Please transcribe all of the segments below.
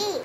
Monkey.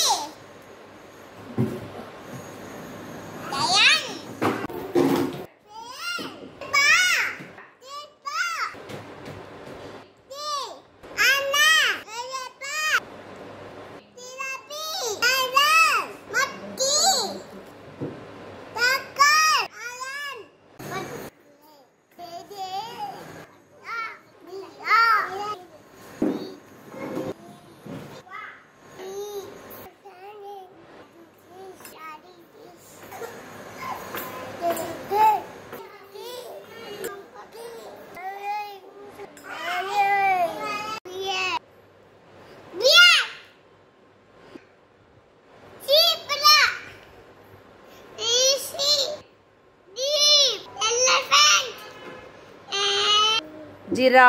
जीरा